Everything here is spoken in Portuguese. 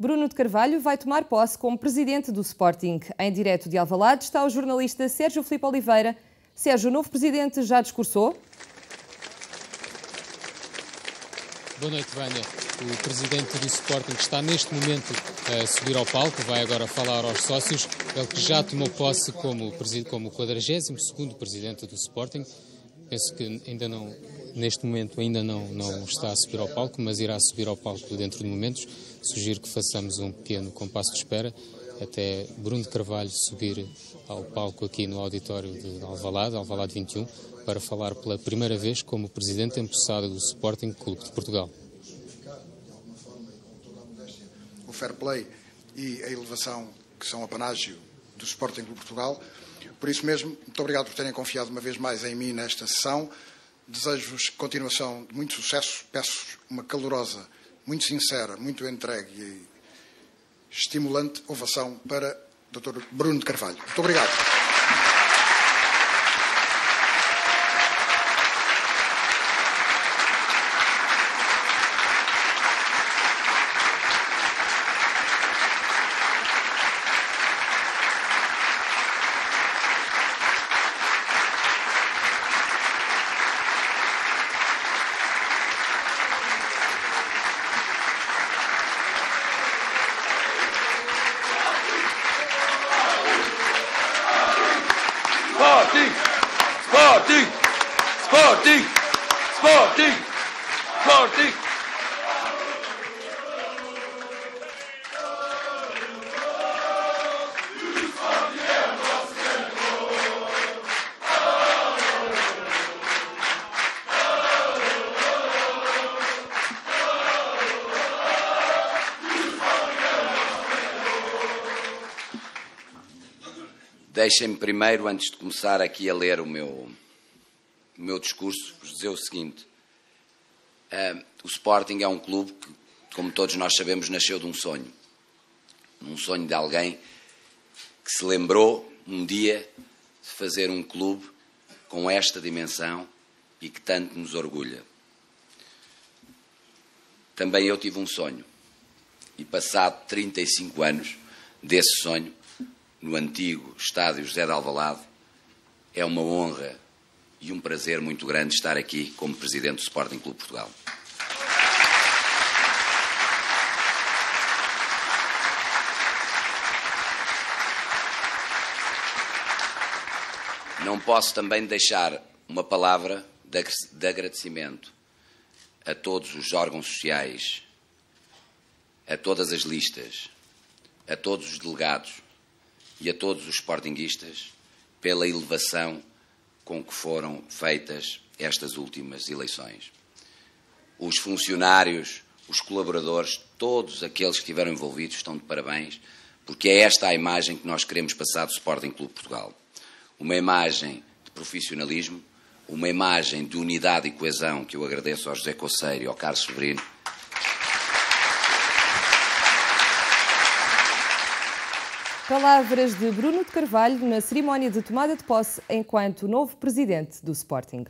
Bruno de Carvalho vai tomar posse como presidente do Sporting. Em direto de Alvalade está o jornalista Sérgio Filipe Oliveira. Sérgio, o novo presidente já discursou? Boa noite, Vânia. O presidente do Sporting está neste momento a subir ao palco, vai agora falar aos sócios. Ele que já tomou posse como, como 42º presidente do Sporting. Penso que ainda não, neste momento ainda não, não está a subir ao palco, mas irá subir ao palco dentro de momentos. Sugiro que façamos um pequeno compasso de espera até Bruno Carvalho subir ao palco aqui no auditório de Alvalade, Alvalade 21, para falar pela primeira vez como presidente empossado do Sporting Clube de Portugal. O fair play e a elevação que são apanágio do Sporting Clube Portugal. Por isso mesmo, muito obrigado por terem confiado uma vez mais em mim nesta sessão. Desejo-vos continuação de muito sucesso. Peço uma calorosa, muito sincera, muito entregue e estimulante ovação para Dr. Bruno de Carvalho. Muito obrigado. Sporting! Sporting! Sporting! Sporting! Sporting! Deixem-me primeiro, antes de começar aqui a ler o meu, o meu discurso, vos dizer o seguinte. Uh, o Sporting é um clube que, como todos nós sabemos, nasceu de um sonho. Um sonho de alguém que se lembrou um dia de fazer um clube com esta dimensão e que tanto nos orgulha. Também eu tive um sonho. E passado 35 anos desse sonho, no antigo estádio José de Alvalade. É uma honra e um prazer muito grande estar aqui como presidente do Sporting Clube Portugal. Não posso também deixar uma palavra de agradecimento a todos os órgãos sociais, a todas as listas, a todos os delegados, e a todos os sportinguistas pela elevação com que foram feitas estas últimas eleições. Os funcionários, os colaboradores, todos aqueles que estiveram envolvidos estão de parabéns, porque é esta a imagem que nós queremos passar do Sporting Clube Portugal. Uma imagem de profissionalismo, uma imagem de unidade e coesão que eu agradeço ao José Coceiro e ao Carlos Severino Palavras de Bruno de Carvalho na cerimónia de tomada de posse enquanto novo presidente do Sporting.